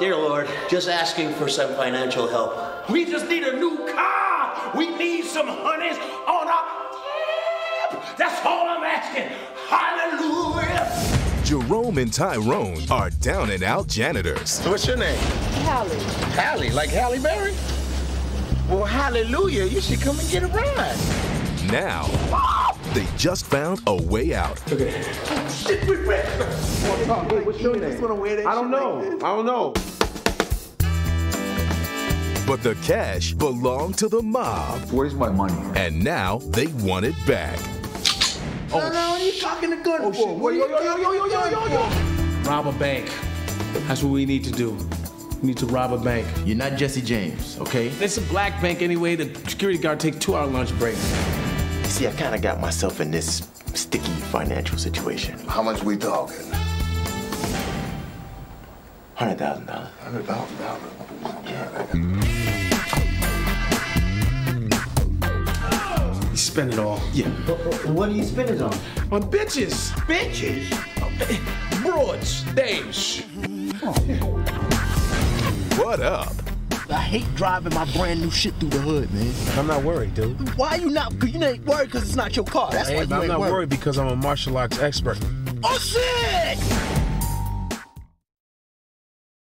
Dear Lord, just asking for some financial help. We just need a new car. We need some honeys on our tip. That's all I'm asking. Hallelujah. Jerome and Tyrone are down and out janitors. So what's your name? Hallie. Hallie, like Halle Berry? Well, hallelujah, you should come and get a ride. Now, they just found a way out. Okay. What's your name? I don't know. I don't know. But the cash belonged to the mob. Where's my money? And now they want it back. Oh, no, no, you talking to gun oh, for? Yo, yo, yo, yo, yo, yo, yo, yo. Rob a bank. That's what we need to do. We need to rob a bank. You're not Jesse James, okay? It's a black bank anyway. The security guard take two hour lunch break. See, I kind of got myself in this sticky financial situation. How much we talking? Hundred thousand dollars. Hundred thousand dollars. Yeah. spend it all. Yeah. What do you spend it on? On bitches. Bitches? Broads. Dames. What up? I hate driving my brand new shit through the hood, man. I'm not worried, dude. Why are you not? Cause you ain't worried because it's not your car. That's hey, why you I'm ain't not worried. worried because I'm a martial arts expert. Oh shit!